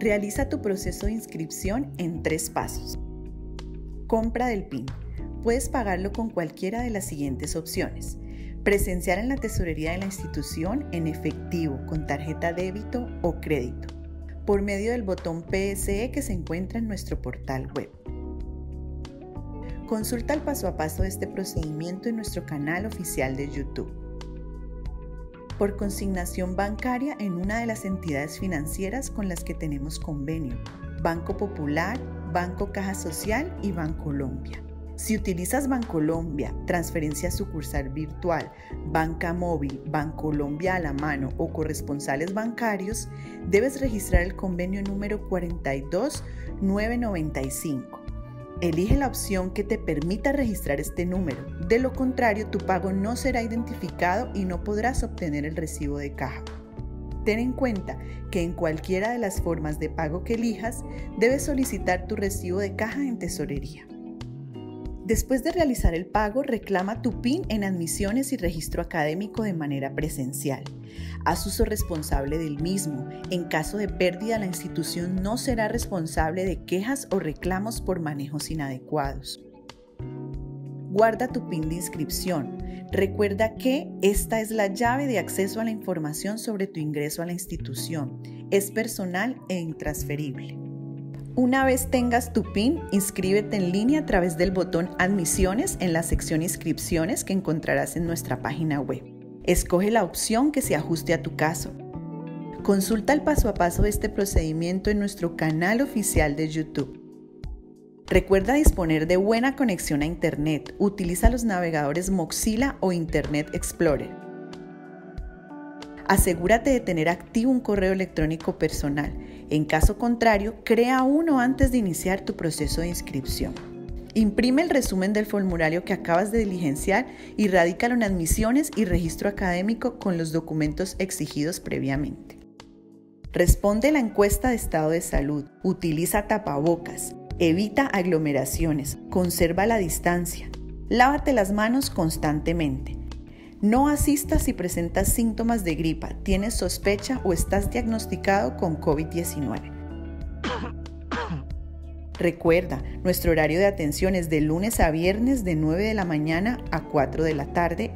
Realiza tu proceso de inscripción en tres pasos. Compra del PIN. Puedes pagarlo con cualquiera de las siguientes opciones. Presenciar en la tesorería de la institución en efectivo, con tarjeta débito o crédito, por medio del botón PSE que se encuentra en nuestro portal web. Consulta el paso a paso de este procedimiento en nuestro canal oficial de YouTube por consignación bancaria en una de las entidades financieras con las que tenemos convenio, Banco Popular, Banco Caja Social y Bancolombia. Si utilizas Bancolombia, transferencia sucursal virtual, banca móvil, Bancolombia a la mano o corresponsales bancarios, debes registrar el convenio número 42995 Elige la opción que te permita registrar este número. De lo contrario, tu pago no será identificado y no podrás obtener el recibo de caja. Ten en cuenta que en cualquiera de las formas de pago que elijas, debes solicitar tu recibo de caja en tesorería. Después de realizar el pago, reclama tu PIN en admisiones y registro académico de manera presencial. Haz uso responsable del mismo. En caso de pérdida, la institución no será responsable de quejas o reclamos por manejos inadecuados. Guarda tu PIN de inscripción. Recuerda que esta es la llave de acceso a la información sobre tu ingreso a la institución. Es personal e intransferible. Una vez tengas tu PIN, inscríbete en línea a través del botón Admisiones en la sección Inscripciones que encontrarás en nuestra página web. Escoge la opción que se ajuste a tu caso. Consulta el paso a paso de este procedimiento en nuestro canal oficial de YouTube. Recuerda disponer de buena conexión a Internet. Utiliza los navegadores Mozilla o Internet Explorer. Asegúrate de tener activo un correo electrónico personal. En caso contrario, crea uno antes de iniciar tu proceso de inscripción. Imprime el resumen del formulario que acabas de diligenciar y radícalo en admisiones y registro académico con los documentos exigidos previamente. Responde la encuesta de estado de salud. Utiliza tapabocas. Evita aglomeraciones. Conserva la distancia. Lávate las manos constantemente. No asistas si presentas síntomas de gripa, tienes sospecha o estás diagnosticado con COVID-19. Recuerda, nuestro horario de atención es de lunes a viernes de 9 de la mañana a 4 de la tarde